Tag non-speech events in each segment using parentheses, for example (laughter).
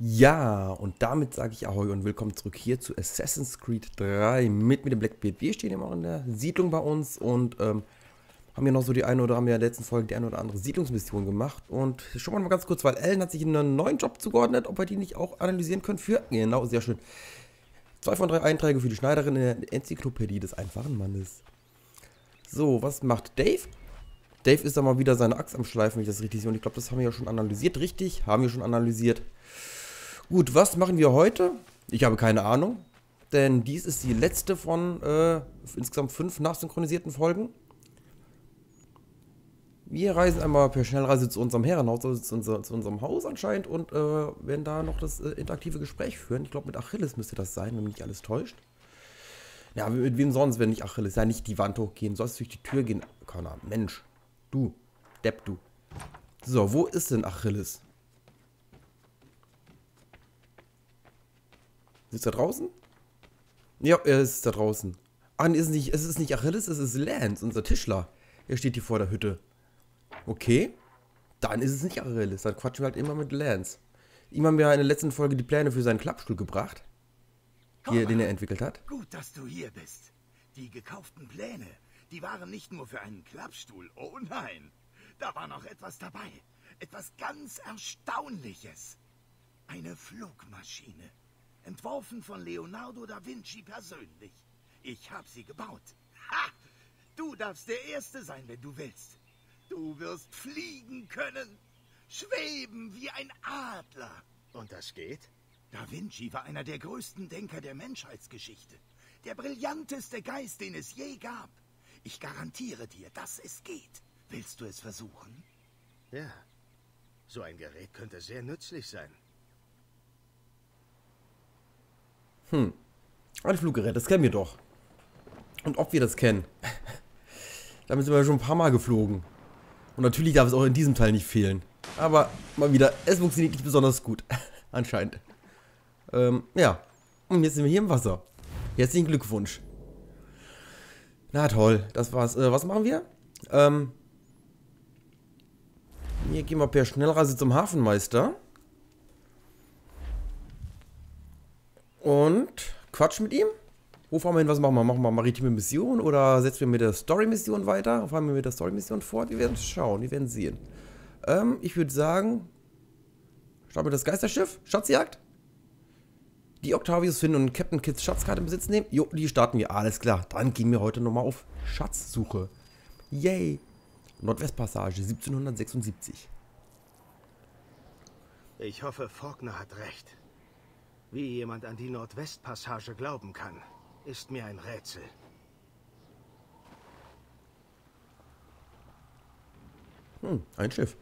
Ja, und damit sage ich Ahoi und willkommen zurück hier zu Assassin's Creed 3 mit, mit dem Blackbeard. Wir stehen immer in der Siedlung bei uns und ähm, haben ja noch so die eine oder haben ja in der letzten Folge die eine oder andere Siedlungsmission gemacht. Und schauen wir mal ganz kurz, weil Ellen hat sich einen neuen Job zugeordnet, ob wir die nicht auch analysieren können für... Genau, sehr schön. Zwei von drei Einträge für die Schneiderin in der Enzyklopädie des einfachen Mannes. So, was macht Dave? Dave ist da mal wieder seine Axt am Schleifen, wenn ich das richtig sehe. Und ich glaube, das haben wir ja schon analysiert. Richtig, haben wir schon analysiert. Gut, was machen wir heute? Ich habe keine Ahnung, denn dies ist die letzte von äh, insgesamt fünf nachsynchronisierten Folgen. Wir reisen einmal per Schnellreise zu unserem Herrenhaus, also zu, unser, zu unserem Haus anscheinend und äh, werden da noch das äh, interaktive Gespräch führen. Ich glaube, mit Achilles müsste das sein, wenn mich nicht alles täuscht. Ja, mit wem sonst, wenn nicht Achilles? Ja, nicht die Wand hochgehen, sollst durch die Tür gehen. Connor, Mensch, du, Depp, du. So, wo ist denn Achilles? Ist da draußen? Ja, er ist da draußen. Ah, ist nicht, es ist nicht Achilles, es ist Lance, unser Tischler. Er steht hier vor der Hütte. Okay. Dann ist es nicht Achilles, dann quatschen wir halt immer mit Lance. Ihm haben wir in der letzten Folge die Pläne für seinen Klappstuhl gebracht, die, den er entwickelt hat. Gut, dass du hier bist. Die gekauften Pläne, die waren nicht nur für einen Klappstuhl, oh nein. Da war noch etwas dabei. Etwas ganz Erstaunliches. Eine Flugmaschine. Entworfen von Leonardo da Vinci persönlich. Ich habe sie gebaut. Ha! Du darfst der Erste sein, wenn du willst. Du wirst fliegen können, schweben wie ein Adler. Und das geht? Da Vinci war einer der größten Denker der Menschheitsgeschichte. Der brillanteste Geist, den es je gab. Ich garantiere dir, dass es geht. Willst du es versuchen? Ja. So ein Gerät könnte sehr nützlich sein. Hm. Ein Fluggerät, das kennen wir doch. Und ob wir das kennen. (laughs) Damit sind wir schon ein paar Mal geflogen. Und natürlich darf es auch in diesem Teil nicht fehlen. Aber mal wieder, es funktioniert nicht besonders gut. (laughs) Anscheinend. Ähm, ja. Und jetzt sind wir hier im Wasser. Herzlichen Glückwunsch. Na toll, das war's. Äh, was machen wir? Ähm. Hier gehen wir per Schnellreise zum Hafenmeister. und quatsch mit ihm. Wo fahren wir hin? Was machen wir? Machen wir maritime Mission oder setzen wir mit der Story-Mission weiter? Fahren wir mit der Story-Mission fort? Wir werden schauen, wir werden sehen. Ähm, ich würde sagen, starten wir das Geisterschiff, Schatzjagd. Die Octavius finden und Captain Kids Schatzkarte in Besitz nehmen. Jo, die starten wir, alles klar. Dann gehen wir heute nochmal auf Schatzsuche. Yay. Nordwestpassage 1776. Ich hoffe, Faulkner hat recht. Wie jemand an die Nordwestpassage glauben kann, ist mir ein Rätsel. Hm, ein Schiff.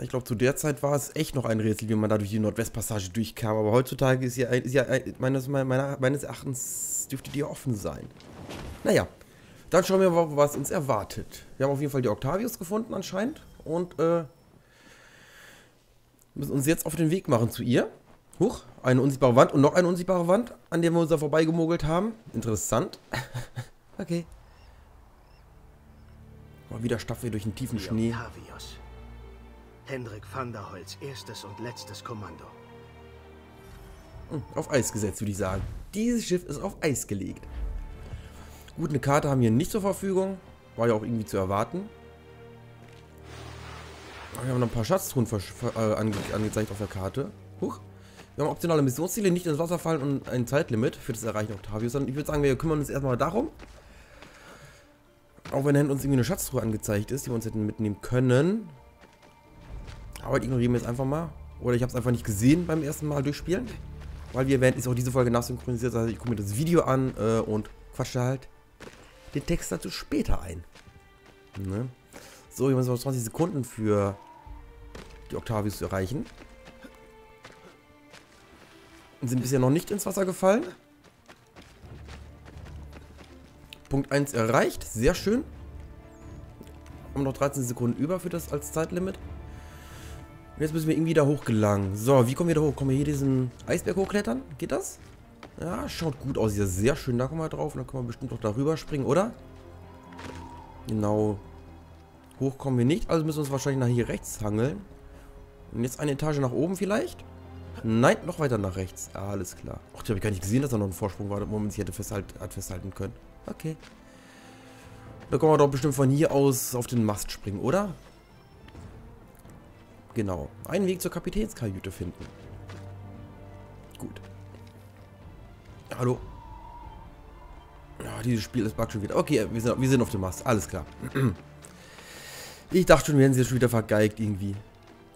Ich glaube, zu der Zeit war es echt noch ein Rätsel, wie man da durch die Nordwestpassage durchkam. Aber heutzutage ist ja, ist ja meines, meines Erachtens dürfte die offen sein. Naja, dann schauen wir mal, was uns erwartet. Wir haben auf jeden Fall die Octavius gefunden anscheinend. Und äh, müssen uns jetzt auf den Weg machen zu ihr. Huch, eine unsichtbare Wand und noch eine unsichtbare Wand, an der wir uns da vorbeigemogelt haben. Interessant. (laughs) okay. Mal wieder Staffel durch den tiefen Schnee. Octavius. Hendrik van der Holz, erstes und letztes Kommando. Hm, auf Eis gesetzt, würde ich sagen. Dieses Schiff ist auf Eis gelegt. Gut, eine Karte haben wir nicht zur Verfügung. War ja auch irgendwie zu erwarten. Wir haben noch ein paar Schatztruhen äh, ange angezeigt auf der Karte. Huch. Wir haben optionale Missionsziele, nicht ins Wasser fallen und ein Zeitlimit für das Erreichen Octavius. Und ich würde sagen, wir kümmern uns erstmal darum. Auch wenn hinten uns irgendwie eine Schatztruhe angezeigt ist, die wir uns hätten mitnehmen können. Aber ignorieren wir es einfach mal. Oder ich habe es einfach nicht gesehen beim ersten Mal durchspielen. Weil wie erwähnt, ist auch diese Folge nachsynchronisiert. Also ich gucke mir das Video an äh, und quatsche halt den Text dazu später ein. Ne? So, wir haben jetzt noch 20 Sekunden für die Octavius zu erreichen. Und sind bisher noch nicht ins Wasser gefallen. Punkt 1 erreicht. Sehr schön. Haben noch 13 Sekunden über für das als Zeitlimit. Und jetzt müssen wir irgendwie da hoch gelangen. So, wie kommen wir da hoch? Kommen wir hier diesen Eisberg hochklettern? Geht das? Ja, schaut gut aus. Hier sehr schön. Da kommen wir drauf. Und dann können wir bestimmt auch darüber springen, oder? Genau. Hoch kommen wir nicht. Also müssen wir uns wahrscheinlich nach hier rechts hangeln. Und jetzt eine Etage nach oben vielleicht. Nein, noch weiter nach rechts. Alles klar. Ach, die habe ich gar nicht gesehen, dass da noch ein Vorsprung war, man sich hätte festhalt, hat festhalten können. Okay. Da können wir doch bestimmt von hier aus auf den Mast springen, oder? Genau. Einen Weg zur Kapitänskajüte finden. Gut. Hallo. Ja, dieses Spiel ist buggt schon wieder. Okay, wir sind, wir sind auf dem Mast. Alles klar. (clears throat) Ich dachte schon, wir hätten sie schon wieder vergeigt irgendwie.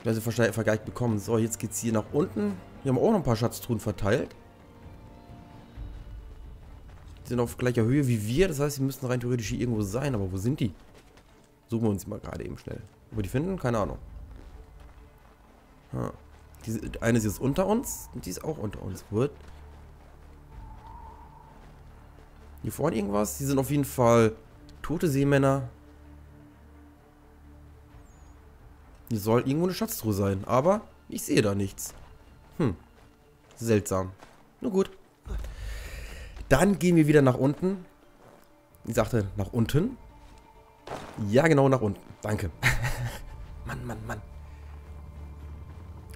Also vergeigt bekommen. So, jetzt geht's hier nach unten. Hier haben wir auch noch ein paar Schatztruhen verteilt. Die sind auf gleicher Höhe wie wir. Das heißt, sie müssten rein theoretisch hier irgendwo sein. Aber wo sind die? Suchen wir uns die mal gerade eben schnell. Ob wir die finden? Keine Ahnung. Ha. Diese, eine ist jetzt unter uns und die ist auch unter uns. What? Hier vorne irgendwas? Die sind auf jeden Fall tote Seemänner. Hier soll irgendwo eine Schatztruhe sein, aber ich sehe da nichts. Hm. Seltsam. Nur gut. Dann gehen wir wieder nach unten. Ich sagte, nach unten. Ja, genau, nach unten. Danke. (laughs) Mann, Mann, Mann.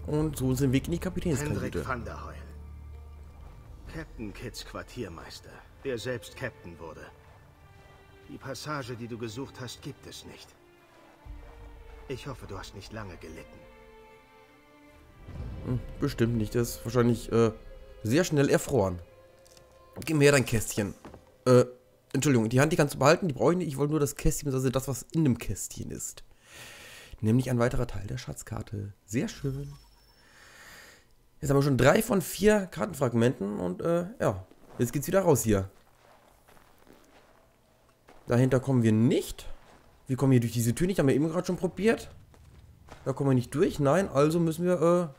Und so sind wir in die Kapitänskajüte. Hendrik van der Heul. Captain Kitts Quartiermeister, der selbst Captain wurde. Die Passage, die du gesucht hast, gibt es nicht. Ich hoffe, du hast nicht lange gelitten. Hm, bestimmt nicht. Das ist wahrscheinlich äh, sehr schnell erfroren. Gib mir dein Kästchen. Äh, Entschuldigung, die Hand, die kannst du behalten, die brauche ich nicht. Ich wollte nur das Kästchen, also das, was in dem Kästchen ist. Nämlich ein weiterer Teil der Schatzkarte. Sehr schön. Jetzt haben wir schon drei von vier Kartenfragmenten und äh, ja, jetzt geht's wieder raus hier. Dahinter kommen wir nicht. Wir kommen hier durch diese Tür nicht, haben wir eben gerade schon probiert. Da kommen wir nicht durch. Nein, also müssen wir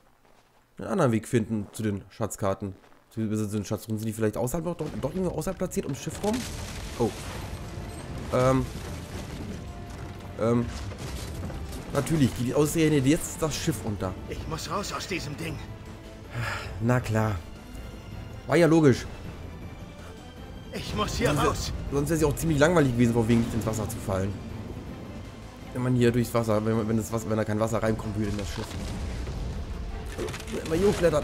äh, einen anderen Weg finden zu den Schatzkarten. Zu den Schatzrunden. Sind die vielleicht außerhalb noch, doch, doch irgendwo außerhalb platziert ums Schiff rum? Oh. Ähm. Ähm. Natürlich, die Aussehen jetzt ist das Schiff unter. Ich muss raus aus diesem Ding. Na klar. War ja logisch. Ich muss hier sonst, raus. Sonst wäre es ja auch ziemlich langweilig gewesen, vor wegen ins Wasser zu fallen. Wenn man hier durchs Wasser, wenn, wenn, das Wasser, wenn da kein Wasser reinkommt würde in das Schiff. Immer hier.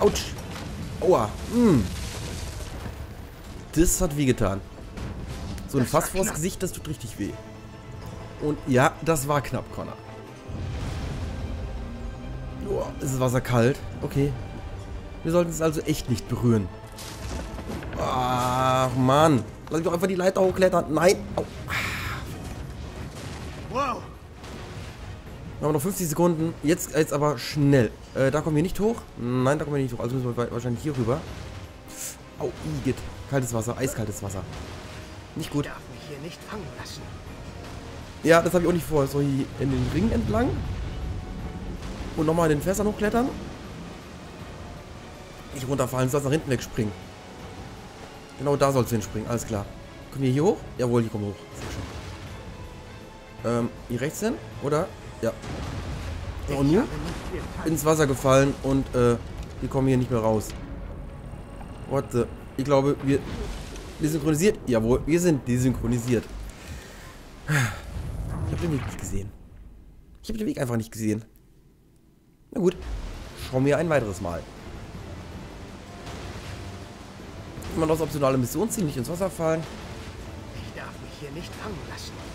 Autsch. Aua. Mm. Das hat wehgetan. So ein Fass vors Gesicht, das tut richtig weh. Und ja, das war knapp, Connor. Oh, ist das Wasser kalt? Okay. Wir sollten es also echt nicht berühren. Ach, Mann. Lass mich doch einfach die Leiter hochklettern. Nein. Au. Wir haben noch 50 Sekunden. Jetzt, jetzt aber schnell. Äh, da kommen wir nicht hoch. Nein, da kommen wir nicht hoch. Also müssen wir wahrscheinlich hier rüber. Au, Igitt. Kaltes Wasser, eiskaltes Wasser. Nicht gut. Ich darf mich hier nicht fangen lassen. Ja, das habe ich auch nicht vor. So hier in den Ring entlang. Und nochmal in den Fässern hochklettern. Nicht runterfallen, du sollst nach hinten wegspringen. Genau da sollst du hinspringen, alles klar. Kommen wir hier hoch? Jawohl, hier kommen wir hoch. Ähm, hier rechts hin, oder? Ja. So, und nun ins Wasser gefallen und äh, wir kommen hier nicht mehr raus. What the? Ich glaube, wir... Wir synchronisiert? Jawohl, wir sind desynchronisiert. Ich habe den Weg nicht gesehen. Ich habe den Weg einfach nicht gesehen. Na gut. Schauen wir ein weiteres Mal. Immer noch das optionale Missionsziel, nicht ins Wasser fallen. Ich darf mich hier nicht fangen lassen.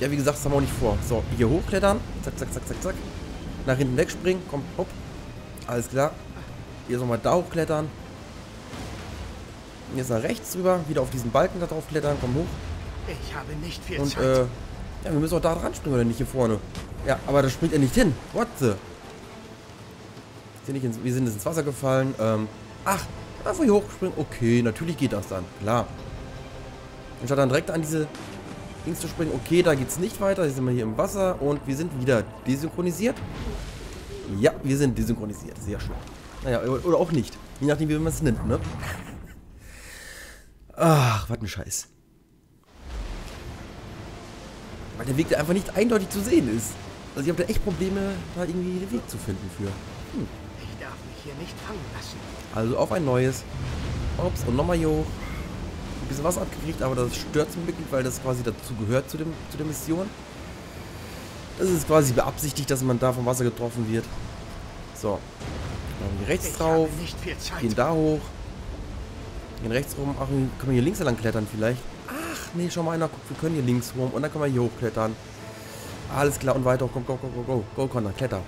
Ja, wie gesagt, das haben wir auch nicht vor. So, hier hochklettern. Zack, zack, zack, zack, zack. Nach hinten wegspringen. Komm, hopp. Alles klar. Jetzt nochmal da hochklettern. Und jetzt nach rechts rüber. Wieder auf diesen Balken da drauf klettern. Komm hoch. Ich habe nicht viel Und, Zeit. äh, ja, wir müssen auch da dran springen, oder nicht? Hier vorne. Ja, aber da springt er nicht hin. What the? Sind ins, wir sind jetzt ins Wasser gefallen. Ähm, ach, einfach hier hochspringen. Okay, natürlich geht das dann. Klar. Anstatt dann direkt an diese Dings zu springen. Okay, da geht's nicht weiter. Jetzt sind wir hier im Wasser und wir sind wieder desynchronisiert. Ja, wir sind desynchronisiert. Sehr schön. Naja, oder auch nicht. Je nachdem, wie man es nimmt, ne? Ach, was ein Scheiß. Weil der Weg da einfach nicht eindeutig zu sehen ist. Also ich habe da echt Probleme, da irgendwie den Weg zu finden für. Hm. ich darf mich hier nicht fangen lassen. Also auf ein neues. Ups, und nochmal hier hoch. Ein bisschen was abgekriegt, aber das stört zum Glück weil das quasi dazu gehört zu, dem, zu der Mission. Das ist quasi beabsichtigt, dass man da vom Wasser getroffen wird. So. Wir rechts drauf. Gehen da hoch. Gehen rechts rum. Ach, können wir hier links lang klettern vielleicht? Ach, nee, schau mal einer. Guck, wir können hier links rum. Und dann können wir hier hochklettern. Alles klar. Und weiter. Go, go, go, go, go. Go, Connor, kletter.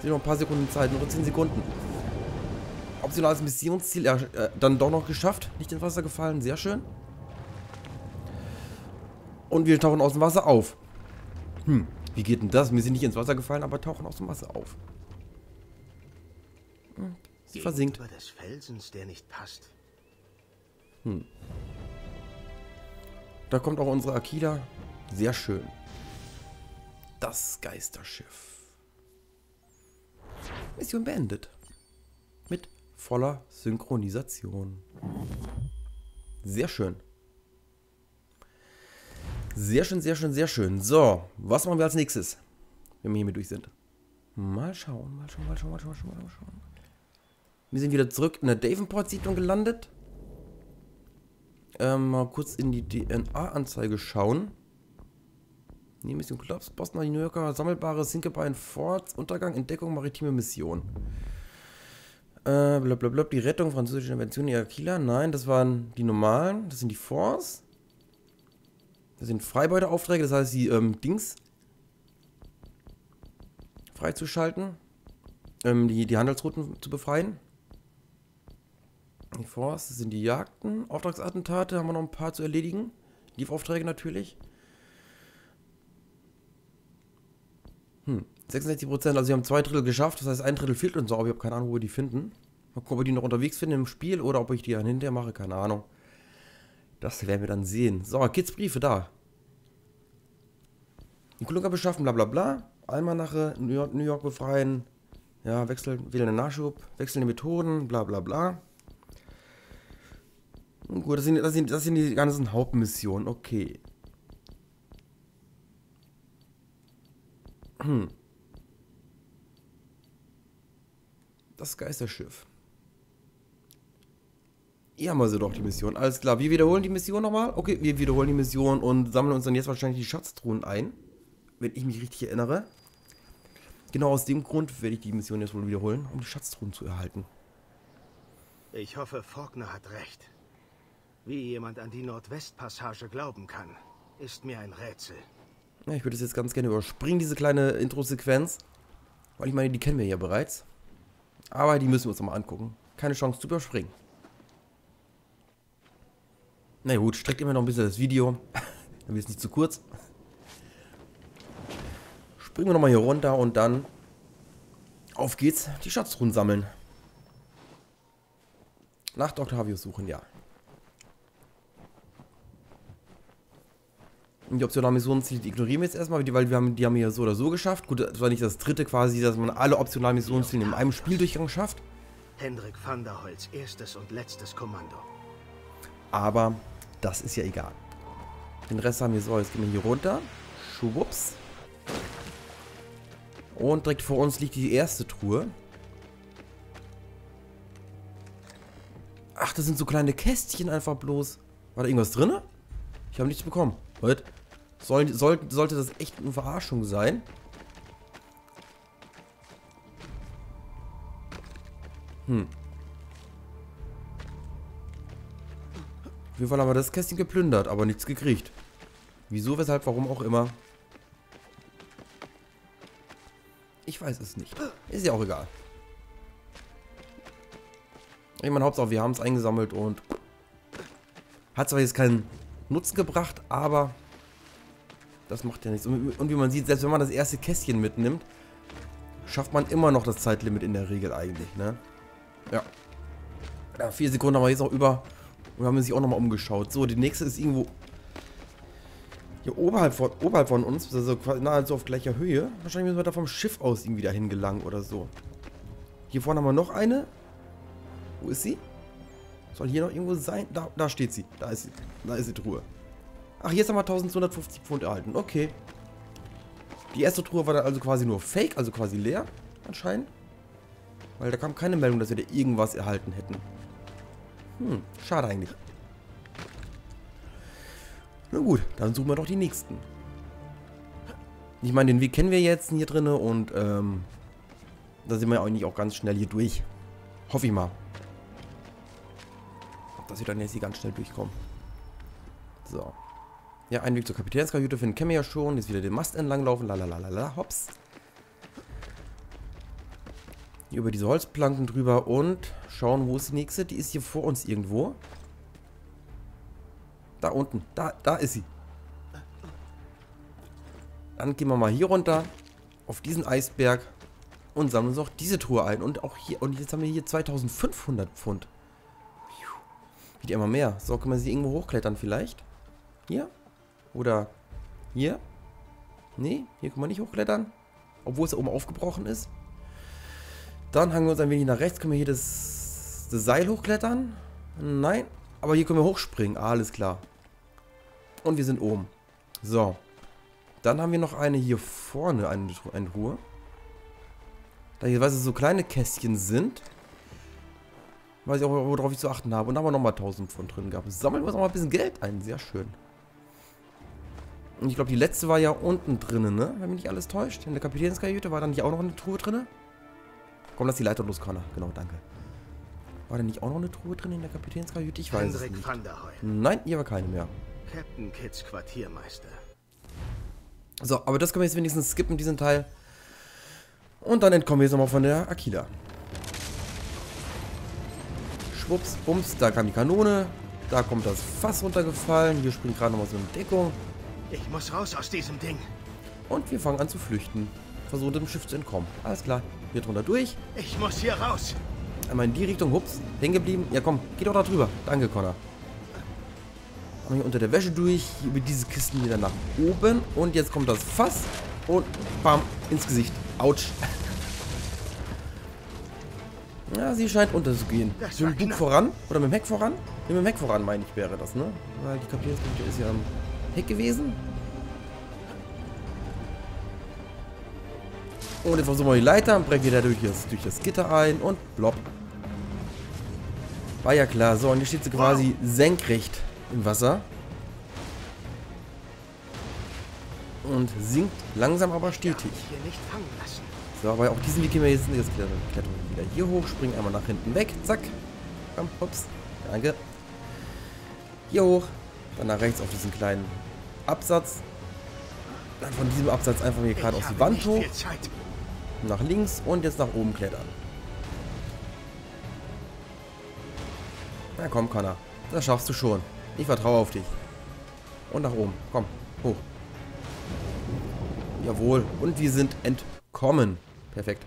Sind noch ein paar Sekunden Zeit. Nur 10 Sekunden. Optionales Missionsziel äh, dann doch noch geschafft. Nicht ins Wasser gefallen. Sehr schön. Und wir tauchen aus dem Wasser auf. Hm, wie geht denn das? Wir sind nicht ins Wasser gefallen, aber tauchen aus dem Wasser auf. Hm, sie versinkt. des Felsens, der nicht passt. Hm. Da kommt auch unsere Akila. Sehr schön. Das Geisterschiff. Mission beendet. Voller Synchronisation. Sehr schön. Sehr schön, sehr schön, sehr schön. So, was machen wir als nächstes? Wenn wir hiermit durch sind. Mal schauen, mal schauen, mal schauen, mal schauen, mal schauen. Wir sind wieder zurück in der Davenport-Siedlung gelandet. Ähm, mal kurz in die DNA-Anzeige schauen. Nee, Mission Clubs, Boston, New Yorker, sammelbare Sinkebein Forts, Untergang, Entdeckung, maritime Mission. Äh, blablabla, die Rettung französischer Invention in Aquila. Nein, das waren die normalen. Das sind die Forts. Das sind Freibeuteaufträge, das heißt, die ähm, Dings freizuschalten, ähm, die, die Handelsrouten zu befreien. Die Force, das sind die Jagden, Auftragsattentate, haben wir noch ein paar zu erledigen. Liefaufträge natürlich. Hm, 66%, also wir haben zwei Drittel geschafft, das heißt ein Drittel fehlt uns aber ich habe keine Ahnung, wo wir die finden. Mal gucken, ob wir die noch unterwegs finden im Spiel oder ob ich die dann hinterher mache, keine Ahnung. Das werden wir dann sehen. So, Kids Briefe da. Die Kolumna beschaffen, bla bla bla. Almanache, New York, New York befreien. Ja, wechseln, wählen den Nachschub, wechselnde Methoden, bla bla bla. Gut, das sind, das, sind, das sind die ganzen Hauptmissionen. Okay. Hm. Das Geisterschiff. Hier haben wir sie doch, die Mission. Alles klar, wir wiederholen die Mission nochmal. Okay, wir wiederholen die Mission und sammeln uns dann jetzt wahrscheinlich die Schatztruhen ein. Wenn ich mich richtig erinnere. Genau aus dem Grund werde ich die Mission jetzt wohl wiederholen, um die Schatztruhen zu erhalten. Ich hoffe, Faulkner hat recht. Wie jemand an die Nordwestpassage glauben kann, ist mir ein Rätsel. Ja, ich würde es jetzt ganz gerne überspringen, diese kleine Intro-Sequenz. Weil ich meine, die kennen wir ja bereits. Aber die müssen wir uns nochmal angucken. Keine Chance zu überspringen. Na gut, streckt immer noch ein bisschen das Video. (laughs) Dann wird es nicht zu kurz. Springen wir nochmal hier runter und dann auf geht's, die Schatztruhen sammeln. Nach Octavius suchen, ja. Die optionalen Missionsziele die ignorieren wir jetzt erstmal, weil wir haben, die haben wir ja so oder so geschafft. Gut, das war nicht das dritte quasi, dass man alle optionalen Missionsziele in einem Spieldurchgang schafft. Hendrik van der Holz, erstes und letztes Kommando. Aber das ist ja egal. Den Rest haben wir so. Jetzt gehen wir hier runter. Schwupps. Und direkt vor uns liegt die erste Truhe. Ach, das sind so kleine Kästchen einfach bloß. War da irgendwas drin? Ich habe nichts bekommen. Was? Soll, soll, sollte das echt eine Verarschung sein? Hm. Auf jeden Fall haben wir das Kästchen geplündert, aber nichts gekriegt. Wieso, weshalb, warum auch immer. Ich weiß es nicht. Ist ja auch egal. Ich meine, Hauptsache, wir haben es eingesammelt und hat zwar jetzt keinen Nutzen gebracht, aber das macht ja nichts. Und wie man sieht, selbst wenn man das erste Kästchen mitnimmt, schafft man immer noch das Zeitlimit in der Regel eigentlich, ne? Ja. Ja, vier Sekunden haben wir jetzt auch über. Und haben sich auch nochmal umgeschaut. So, die nächste ist irgendwo hier oberhalb von, oberhalb von uns, also nahezu auf gleicher Höhe. Wahrscheinlich müssen wir da vom Schiff aus irgendwie dahin gelangen oder so. Hier vorne haben wir noch eine. Wo ist sie? Soll hier noch irgendwo sein? Da, da steht sie. Da ist sie. Da ist die Truhe. Ach, jetzt haben wir 1250 Pfund erhalten. Okay. Die erste Truhe war dann also quasi nur Fake, also quasi leer, anscheinend. Weil da kam keine Meldung, dass wir da irgendwas erhalten hätten. Hm, schade eigentlich. Na gut, dann suchen wir doch die nächsten. Ich meine, den Weg kennen wir jetzt hier drinne und ähm, da sind wir eigentlich auch ganz schnell hier durch. Hoffe ich mal. Dass wir dann jetzt hier ganz schnell durchkommen. So. Ja, ein Weg zur Kapitänskajüte finden kennen wir ja schon. Jetzt wieder den Mast entlang laufen. Lalalala, hops. Hier über diese Holzplanken drüber und schauen, wo ist die nächste? Die ist hier vor uns irgendwo. Da unten. Da, da ist sie. Dann gehen wir mal hier runter. Auf diesen Eisberg. Und sammeln uns auch diese Truhe ein. Und auch hier. Und jetzt haben wir hier 2500 Pfund. Wieder immer mehr. So, können wir sie irgendwo hochklettern vielleicht? Hier? Oder hier? Nee, hier können wir nicht hochklettern. Obwohl es da oben aufgebrochen ist. Dann hangen wir uns ein wenig nach rechts. Können wir hier das, das Seil hochklettern? Nein. Aber hier können wir hochspringen. alles klar. Und wir sind oben. So. Dann haben wir noch eine hier vorne, eine, eine Ruhe. Da hier, weil es so kleine Kästchen sind. Weiß ich auch, worauf ich zu achten habe. Und da haben wir nochmal 1000 Pfund drin gehabt. Sammeln wir uns auch mal ein bisschen Geld ein. Sehr schön. Und ich glaube, die letzte war ja unten drinnen, ne? Wenn mich nicht alles täuscht. In der Kapitänskajüte war da nicht auch noch eine Truhe drin? Komm, lass die Leiter los, Connor. Genau, danke. War da nicht auch noch eine Truhe drin in der Kapitänskajüte? Ich weiß Hendrik es nicht. Nein, hier war keine mehr. Captain Kids Quartiermeister. So, aber das können wir jetzt wenigstens skippen, diesen Teil. Und dann entkommen wir jetzt nochmal von der Akila. Schwupps, bums, da kam die Kanone. Da kommt das Fass runtergefallen. Hier springt gerade nochmal so eine Deckung. Ich muss raus aus diesem Ding. Und wir fangen an zu flüchten. Versuchen dem Schiff zu entkommen. Alles klar. Hier drunter durch. Ich muss hier raus. Einmal in die Richtung. Hups. Hängen geblieben. Ja komm, geh doch da drüber. Danke, Connor. Hier unter der Wäsche durch. Hier über diese Kisten wieder nach oben. Und jetzt kommt das Fass. Und bam, ins Gesicht. Autsch. (laughs) Ja, sie scheint unterzugehen. Mit dem Bug voran. Oder mit dem Heck voran? Nee, mit dem Heck voran, meine ich, wäre das, ne? Weil die Kapitänskajüte ist ja am Heck gewesen. Und jetzt versuchen wir die Leiter und brechen wieder durch das, durch das Gitter ein und blopp. War ja klar. So, und hier steht sie quasi senkrecht im Wasser. Und sinkt langsam aber stetig. So, aber auch diesen Weg gehen wir jetzt, jetzt klettern wir wieder hier hoch, springen einmal nach hinten weg. Zack. Komm, ups. Danke. Hier hoch. Dann nach rechts auf diesen kleinen Absatz. Dann von diesem Absatz einfach hier gerade auf die Wand hoch. Nach links und jetzt nach oben klettern. Na komm, Connor. Das schaffst du schon. Ich vertraue auf dich. Und nach oben. Komm, hoch. Jawohl. Und wir sind entkommen. Perfekt.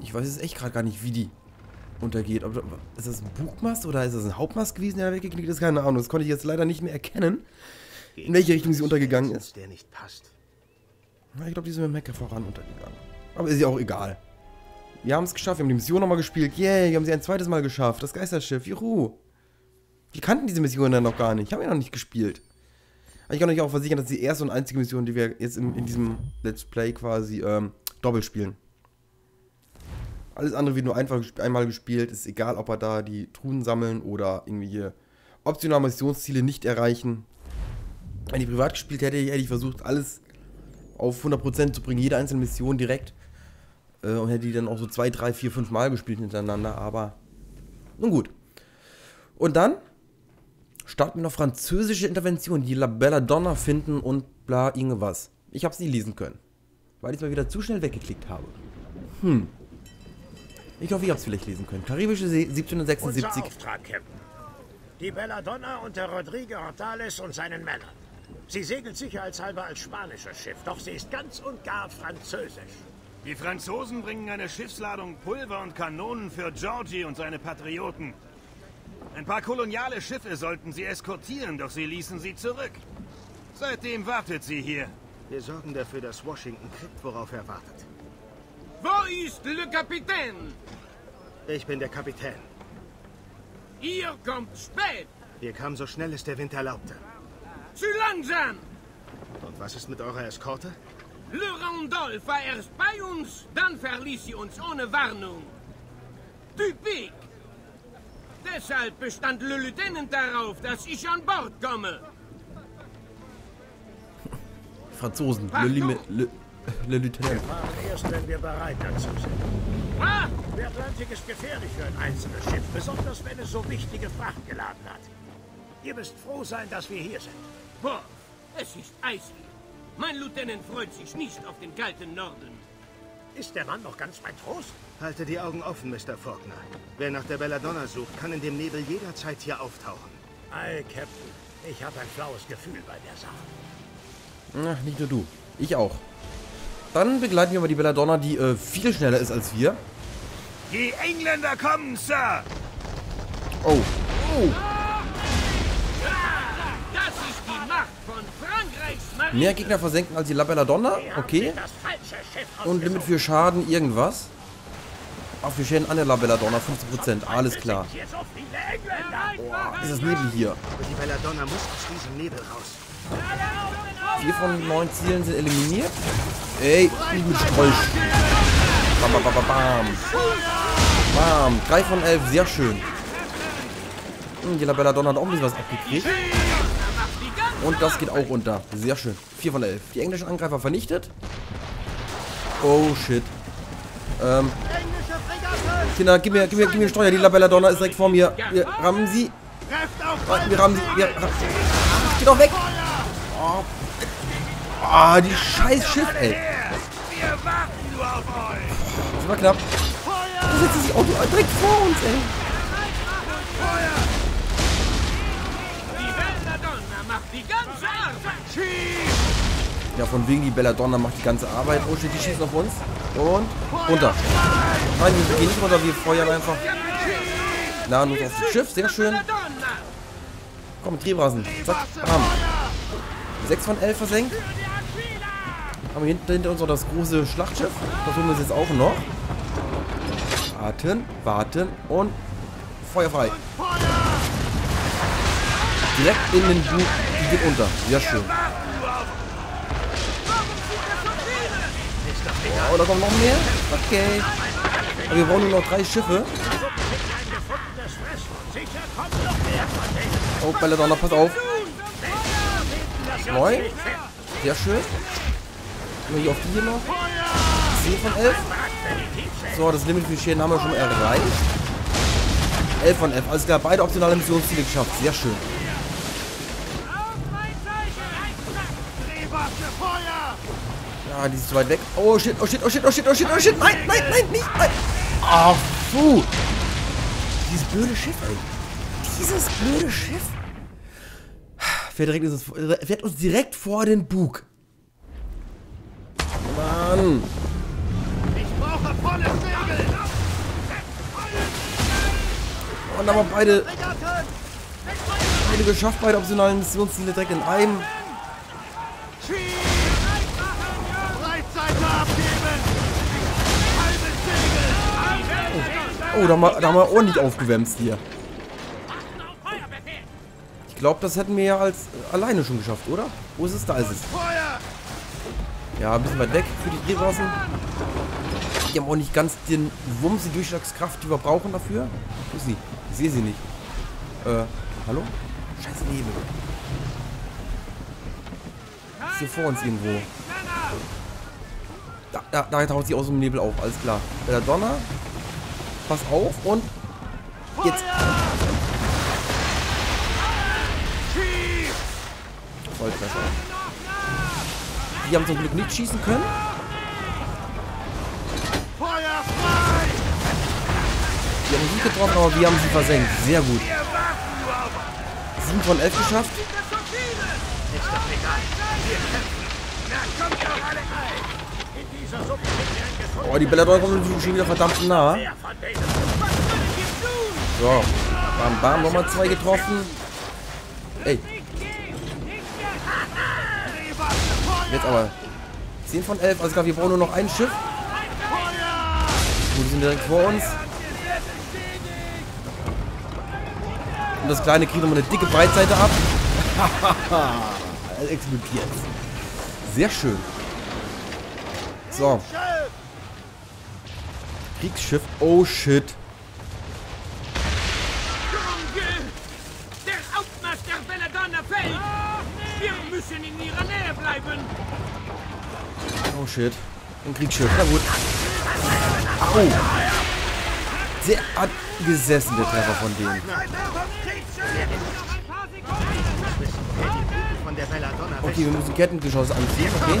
Ich weiß jetzt echt gerade gar nicht, wie die untergeht. Ob, ist das ein Bugmast oder ist das ein Hauptmast gewesen, der weggeknickt ist? Keine Ahnung. Das konnte ich jetzt leider nicht mehr erkennen, in welche Richtung sie untergegangen ist. Der nicht passt. ich glaube, die sind mit Mecker voran untergegangen. Aber ist ja auch egal. Wir haben es geschafft. Wir haben die Mission nochmal gespielt. Yay, wir haben sie ein zweites Mal geschafft. Das Geisterschiff. Juhu. Wir kannten diese Mission dann noch gar nicht. Haben wir noch nicht gespielt. Aber ich kann euch auch versichern, dass die erste und einzige Mission, die wir jetzt in, in diesem Let's Play quasi ähm, doppelt spielen. Alles andere wird nur einfach einmal gespielt. Ist egal, ob wir da die Truhen sammeln oder irgendwie optionale Missionsziele nicht erreichen. Wenn ich privat gespielt hätte, hätte ich versucht, alles auf 100% zu bringen. Jede einzelne Mission direkt. Äh, und hätte die dann auch so 2, 3, 4, 5 Mal gespielt hintereinander. Aber nun gut. Und dann starten wir noch französische Intervention, die La Belladonna finden und bla irgendwas. Ich habe es nie lesen können. Weil ich es mal wieder zu schnell weggeklickt habe. Hm. Ich hoffe, ihr habt es vielleicht lesen können. Karibische See, 1776. Unser Auftrag, Captain. Die Belladonna unter Rodrigo Hortales und seinen Männern. Sie segelt sicherheitshalber als spanisches Schiff, doch sie ist ganz und gar französisch. Die Franzosen bringen eine Schiffsladung Pulver und Kanonen für Georgie und seine Patrioten. Ein paar koloniale Schiffe sollten sie eskortieren, doch sie ließen sie zurück. Seitdem wartet sie hier. Wir sorgen dafür, dass Washington kriegt, worauf er wartet. Ist le Kapitän? Ich bin der Kapitän. Ihr kommt spät. Wir kamen so schnell es der Wind erlaubte. Zu langsam. Und was ist mit eurer Eskorte? Le Randolph war erst bei uns, dann verließ sie uns ohne Warnung. Typik. Deshalb bestand Le Lieutenant darauf, dass ich an Bord komme. Franzosen. Le, Lime, le, le Lieutenant. Wir fahren erst, wenn wir bereit dazu sind. Ah, Der Atlantik ist gefährlich für ein einzelnes Schiff, besonders wenn es so wichtige Fracht geladen hat. Ihr müsst froh sein, dass wir hier sind. boah, es ist eisig. Mein Lieutenant freut sich nicht auf den kalten Norden. Ist der Mann noch ganz bei Trost? Halte die Augen offen, Mr. Faulkner. Wer nach der Belladonna sucht, kann in dem Nebel jederzeit hier auftauchen. Ei, Captain, ich habe ein flaues Gefühl bei der Sache. Na, nicht nur du. Ich auch. Dann begleiten wir mal die Belladonna, die äh, viel schneller ist als wir. Die Engländer kommen, Sir! Oh. Oh. Das ist die Macht von Frankreichs Marine. Mehr Gegner versenken als die La Belladonna. Wir Okay. Und Limit für Schaden irgendwas. Auch für Schäden an der La Belladonna 15%. Alles klar. Viele Engländer. Ist das Nebel hier? Aber die Belladonna muss aus diesem Nebel raus. Vier von neun Zielen sind eliminiert. Ey, Strolch. Bam, bam, bam, bam, bam. Bam. Drei von elf, sehr schön. Hm, Die La Belladonna hat auch ein bisschen was abgekriegt. Und das geht auch runter. Sehr schön. Vier von elf. Die englischen Angreifer vernichtet. Oh, shit. Ähm. Kinder, gib mir, gib mir, gib mir Steuer. Die La Belladonna ist direkt vor mir. Wir rammen sie. Wir rammen sie. Wir rammen. Geh doch weg. Oh. Ah, die scheiß Schiff, ey. Das war knapp. Da setzt sich Auto direkt vor uns, ey. Ja, von wegen die Belladonna macht die ganze Arbeit. Oh shit, die schießen auf uns. Und runter. Nein, wir gehen nicht runter, wir feuern einfach. Na, nur auf das Schiff, sehr schön. Komm, Triebраsen. Zack, bam. 6 von 11 versenkt. Haben wir hinter, uns noch das große Schlachtschiff. Das holen wir jetzt auch noch. Warten, warten und Feuer frei. Direkt in den Bug. Die geht unter. Sehr schön. Oh, da kommen noch mehr. Okay. Aber wir brauchen nur noch drei Schiffe. Oh, Belladonna, pass auf. Fit. Sehr schön. Gehen wir hier auf die hier noch. 10 von 11. So, das Limit für Schäden haben wir schon erreicht. 11 von 11. Alles klar, beide optionale Missionsziele geschafft. Sehr schön. Ja, die ist zu weit weg. Oh shit, oh shit, oh shit, oh shit, oh shit, oh shit. Nein, nein, nein, nicht, nein. Ah, puh. Dieses blöde Schiff, ey. Dieses blöde Schiff. Fährt, direkt uns, fährt uns direkt vor den Bug. Mann. Ich brauche volle Segel! Und haben wir beide, beide geschafft, beide optionalen Missionsziele direkt in einem. Oh, da haben wir, da haben wir ordentlich aufgewämst hier. Ich glaube, das hätten wir ja als alleine schon geschafft, oder? Wo ist es? Da ist es. Feuer! Ja, ein bisschen weit weg für die Drehrasen. Die haben auch nicht ganz den Wumms, die Durchschlagskraft, die wir brauchen dafür. Wo ist sie? Ich sehe sie nicht. Äh, hallo? Scheiße Nebel. Ist hier vor uns irgendwo. Da, da, da taucht sie aus dem Nebel auf, alles klar. Belladonna, pass auf und jetzt. Volltreffer. Die haben zum Glück nicht schießen können. Die haben nicht getroffen, aber wir haben sie versenkt. Sehr gut. Wir warten nur auf 7 von 11 geschafft. Oh, die Belladonna kommt schon wieder verdammt nah. So. Bam, bam, nochmal zwei getroffen. Ey. Jetzt aber. 10 von 11. Also klar, wir brauchen nur noch ein Schiff. Gut, die sind direkt vor uns. Und das kleine kriegt nochmal eine dicke Breitseite ab. Es (laughs) explodiert. Sehr schön. So. Kriegsschiff. Oh shit. Oh shit. Ein Kriegsschiff. Na gut. Oh. Sehr angesessen, der Treffer von denen. Okay, wir müssen Kettengeschosse anziehen. Okay.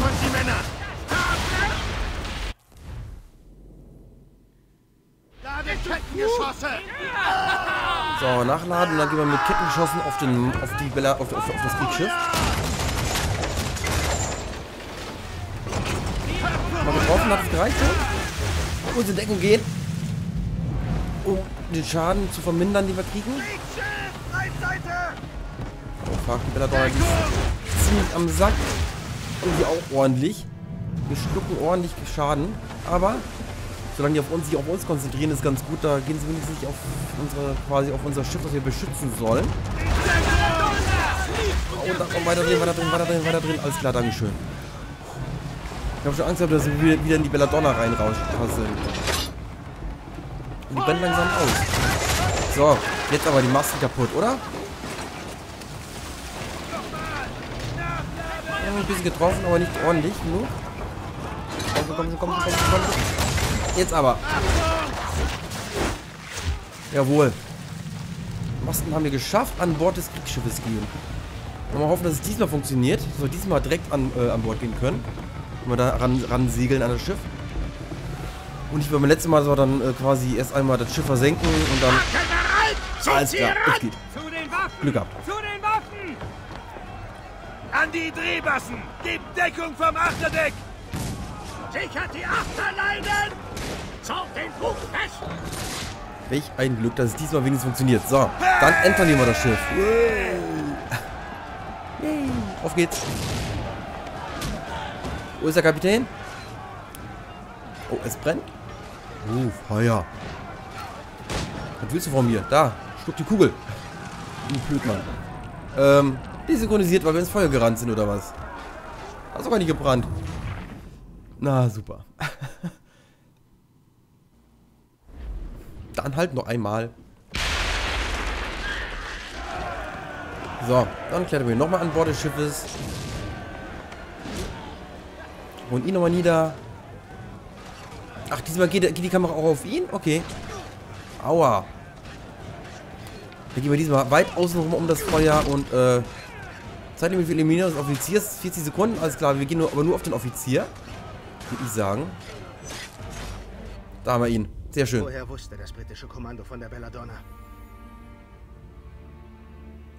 So, nachladen und dann gehen wir mit Kettengeschossen auf, den, auf, die Bella, auf, auf, auf das Kriegsschiff. Mal getroffen, hat es gereicht schon? Unsere Deckung gehen. Um den Schaden zu vermindern, den wir kriegen. Oh fuck, die Belladonna, die ziemlich am Sack. Irgendwie auch ordentlich. Wir schlucken ordentlich Schaden. Aber solange die auf uns, sich auf uns konzentrieren, ist ganz gut. Da gehen sie wenigstens nicht auf unsere, quasi auf unser Schiff, das wir beschützen sollen. Oh, da kommt weiter drin, weiter drin, weiter drin, weiter drin. Alles klar, Dankeschön. Ich habe schon Angst gehabt, dass wir wieder- in die Belladonna reinrauschen. Und die brennen langsam aus. So, jetzt aber die Masten kaputt, oder? Ja, ein bisschen getroffen, aber nicht ordentlich genug. Komm, komm, komm, komm, komm, komm, komm. Jetzt aber. Jawohl. Masten haben wir geschafft, an Bord des Kriegsschiffes gehen. Mal hoffen, dass es diesmal funktioniert. Wir diesmal direkt an, äh, an Bord gehen können. Wenn wir da ran, ran segeln an das Schiff. Und wie beim letzten Mal, wir dann äh, quasi erst einmal das Schiff versenken und dann... Alles klar, es geht. Zu den Waffen! Glück gehabt. Zu den Waffen! An die Drehbassen! Gebt Deckung vom Achterdeck! Sichert die Achterleinen! Zaugt den Bug fest! Welch ein Glück, dass es diesmal wenigstens funktioniert. So, dann entern wir das Schiff. (laughs) Yay. Auf geht's. Wo ist der Kapitän? Oh, es brennt. Uh, Feuer. Was willst du von mir? Da, schluck die Kugel. Du Blödmann. Ähm, desynchronisiert, weil wir ins Feuer gerannt sind, oder was? Hast du gar nicht gebrannt. Na, super. (laughs) Dann halt noch einmal. So, dann klettern wir nochmal an Bord des Schiffes. Und ihn nochmal nieder. Ach, diesmal geht, geht die Kamera auch auf ihn? Okay. Aua. Dann gehen wir diesmal weit außen rum um das Feuer und äh, Zeitlimit für Eliminierung des Offiziers 40 Sekunden. Alles klar, wir gehen nur, aber nur auf den Offizier. Würde ich sagen. Da haben wir ihn. Sehr schön. Woher wusste das britische Kommando von der Belladonna?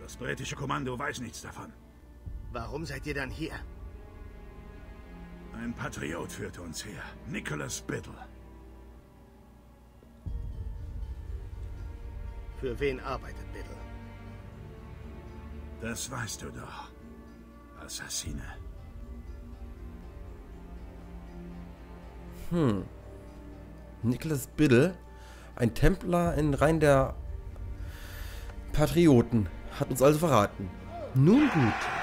Das britische Kommando weiß nichts davon. Warum seid ihr dann hier? Ein Patriot führte uns her. Nicholas Biddle. Für wen arbeitet Biddle? Das weißt du doch. Assassine. Nicholas Biddle, ein Templer in Reihen der Patrioten, hat uns also verraten. Nun gut.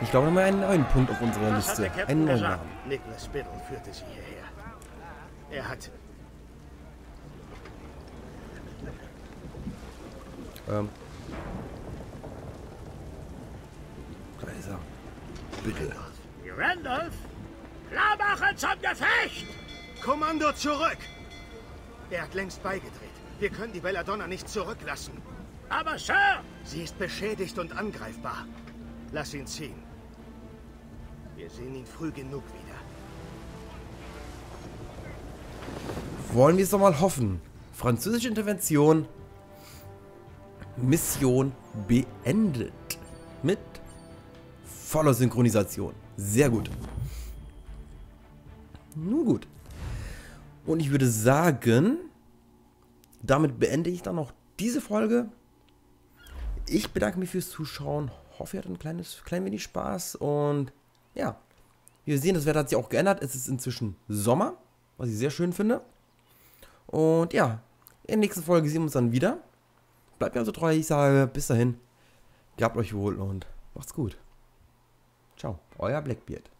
Ich glaube, wir haben einen neuen Punkt auf unserer Liste. Einen neuen gesagt? Namen. Nicholas Biddle führte sie hierher. Er hat Ähm. Da ist er. Biddle. Randolph? Klar machen zum Gefecht! Kommando zurück! Er hat längst beigedreht. Wir können die Belladonna nicht zurücklassen. Aber Sir, Sie ist beschädigt und angreifbar. Lass ihn ziehen. Wir sehen ihn früh genug wieder. Wollen wir es doch mal hoffen. Französische Intervention. Mission beendet. Mit voller Synchronisation. Sehr gut. Nun gut. Und ich würde sagen, damit beende ich dann noch diese Folge. Ich bedanke mich fürs Zuschauen. Hoffe, ihr hattet ein kleines, klein wenig Spaß. Und ja, wir sehen, das Wetter hat sich auch geändert. Es ist inzwischen Sommer, was ich sehr schön finde. Und ja, in der nächsten Folge sehen wir uns dann wieder. Bleibt mir also treu, ich sage bis dahin. Gehabt euch wohl und macht's gut. Ciao, euer Blackbeard.